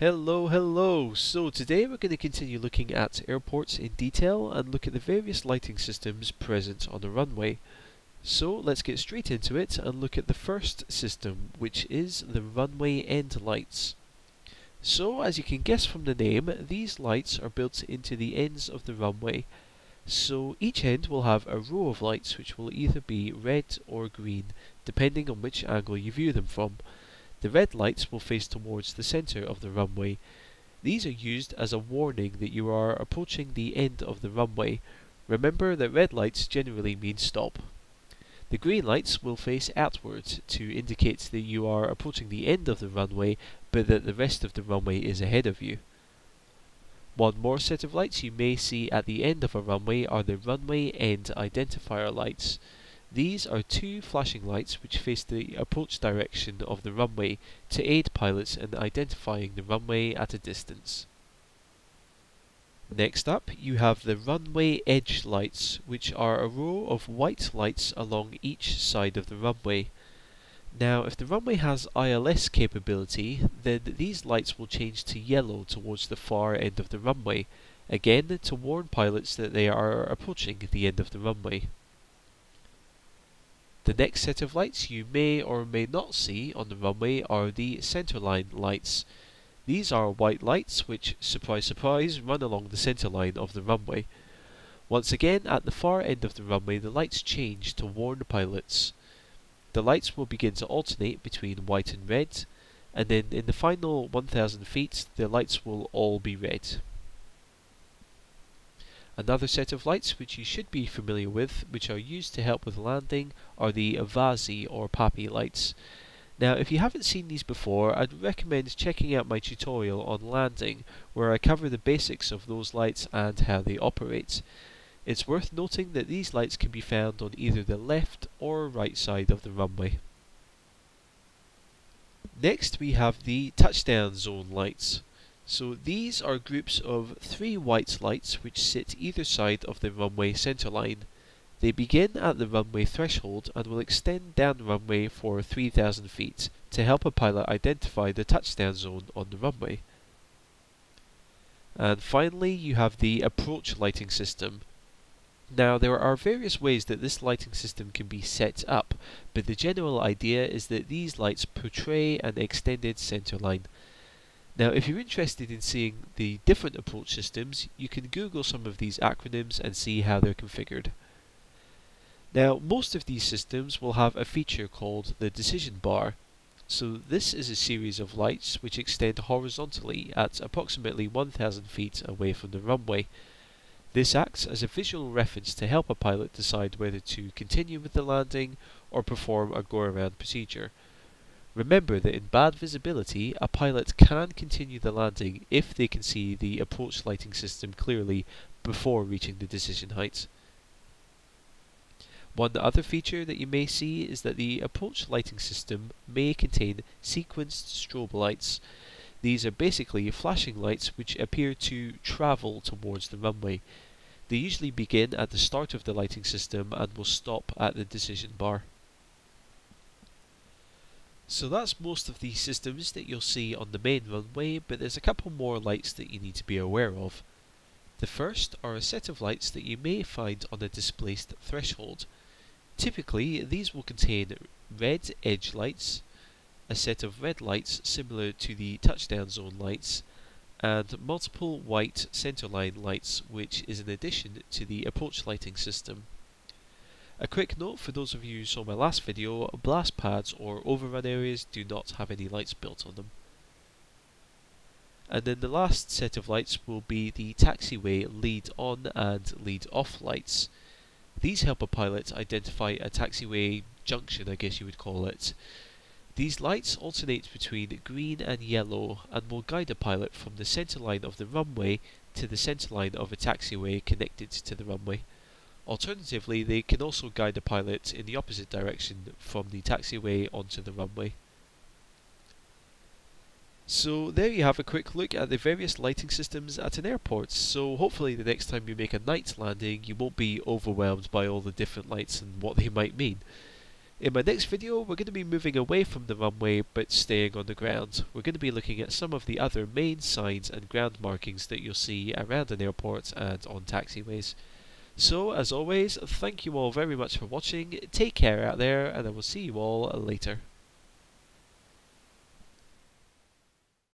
Hello, hello! So today we're going to continue looking at airports in detail and look at the various lighting systems present on a runway. So let's get straight into it and look at the first system, which is the runway end lights. So as you can guess from the name, these lights are built into the ends of the runway. So each end will have a row of lights which will either be red or green, depending on which angle you view them from. The red lights will face towards the centre of the runway. These are used as a warning that you are approaching the end of the runway. Remember that red lights generally mean stop. The green lights will face outwards to indicate that you are approaching the end of the runway but that the rest of the runway is ahead of you. One more set of lights you may see at the end of a runway are the runway end identifier lights. These are two flashing lights which face the approach direction of the runway to aid pilots in identifying the runway at a distance. Next up, you have the runway edge lights, which are a row of white lights along each side of the runway. Now, if the runway has ILS capability, then these lights will change to yellow towards the far end of the runway, again to warn pilots that they are approaching the end of the runway. The next set of lights you may or may not see on the runway are the centerline lights. These are white lights which, surprise surprise, run along the centerline of the runway. Once again, at the far end of the runway the lights change to warn pilots. The lights will begin to alternate between white and red, and then in the final 1000 feet the lights will all be red. Another set of lights which you should be familiar with, which are used to help with landing, are the VASI or PAPI lights. Now, if you haven't seen these before, I'd recommend checking out my tutorial on landing, where I cover the basics of those lights and how they operate. It's worth noting that these lights can be found on either the left or right side of the runway. Next we have the touchdown zone lights. So these are groups of three white lights which sit either side of the runway centerline. They begin at the runway threshold and will extend down the runway for 3000 feet to help a pilot identify the touchdown zone on the runway. And finally you have the approach lighting system. Now there are various ways that this lighting system can be set up, but the general idea is that these lights portray an extended centerline. Now, if you're interested in seeing the different approach systems, you can Google some of these acronyms and see how they're configured. Now, most of these systems will have a feature called the decision bar. So this is a series of lights which extend horizontally at approximately 1000 feet away from the runway. This acts as a visual reference to help a pilot decide whether to continue with the landing or perform a go-around procedure. Remember that in bad visibility, a pilot can continue the landing if they can see the approach lighting system clearly before reaching the decision height. One other feature that you may see is that the approach lighting system may contain sequenced strobe lights. These are basically flashing lights which appear to travel towards the runway. They usually begin at the start of the lighting system and will stop at the decision bar. So that's most of the systems that you'll see on the main runway, but there's a couple more lights that you need to be aware of. The first are a set of lights that you may find on a displaced threshold. Typically, these will contain red edge lights, a set of red lights similar to the touchdown zone lights, and multiple white centerline lights, which is in addition to the approach lighting system. A quick note for those of you who saw my last video, blast pads or overrun areas do not have any lights built on them. And then the last set of lights will be the taxiway lead on and lead off lights. These help a pilot identify a taxiway junction, I guess you would call it. These lights alternate between green and yellow and will guide a pilot from the centre line of the runway to the centre line of a taxiway connected to the runway. Alternatively, they can also guide the pilot in the opposite direction from the taxiway onto the runway. So there you have a quick look at the various lighting systems at an airport. So hopefully the next time you make a night landing you won't be overwhelmed by all the different lights and what they might mean. In my next video, we're going to be moving away from the runway but staying on the ground. We're going to be looking at some of the other main signs and ground markings that you'll see around an airport and on taxiways. So, as always, thank you all very much for watching, take care out there, and I will see you all later.